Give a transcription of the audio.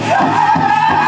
Yeah!